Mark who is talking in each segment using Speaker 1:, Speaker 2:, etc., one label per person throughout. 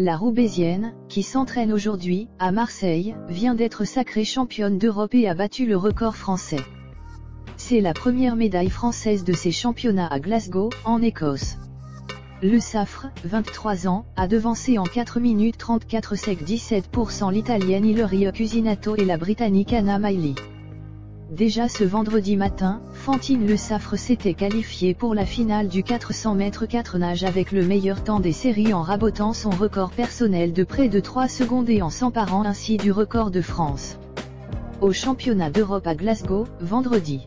Speaker 1: La Roubaisienne, qui s'entraîne aujourd'hui, à Marseille, vient d'être sacrée championne d'Europe et a battu le record français. C'est la première médaille française de ces championnats à Glasgow, en Écosse. Le Safre, 23 ans, a devancé en 4 minutes 34 sec 17% l'italienne Hilaria Cusinato et la britannique Anna Miley. Déjà ce vendredi matin, Fantine Le Safre s'était qualifiée pour la finale du 400 mètres 4 nages avec le meilleur temps des séries en rabotant son record personnel de près de 3 secondes et en s'emparant ainsi du record de France. Au championnat d'Europe à Glasgow, vendredi.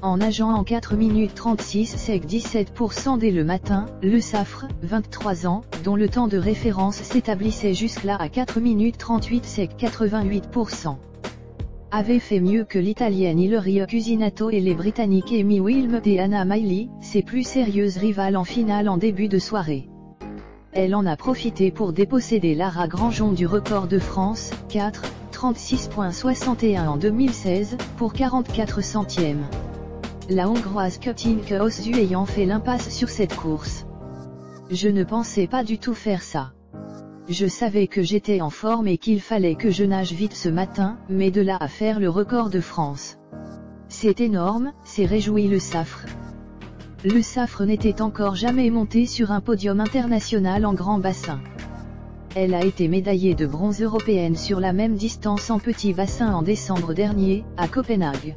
Speaker 1: En nageant en 4 minutes 36 sec 17% dès le matin, Le Safre, 23 ans, dont le temps de référence s'établissait jusque-là à 4 minutes 38 sec 88% avait fait mieux que l'italienne Hilaria Cusinato et les britanniques Amy Wilmot et Anna Miley, ses plus sérieuses rivales en finale en début de soirée. Elle en a profité pour déposséder Lara Grandjean du record de France, 4, 36.61 en 2016, pour 44 centièmes. La hongroise Katinka Osu ayant fait l'impasse sur cette course. Je ne pensais pas du tout faire ça. Je savais que j'étais en forme et qu'il fallait que je nage vite ce matin, mais de là à faire le record de France. C'est énorme, s'est réjoui le Safre. Le Safre n'était encore jamais monté sur un podium international en grand bassin. Elle a été médaillée de bronze européenne sur la même distance en petit bassin en décembre dernier, à Copenhague.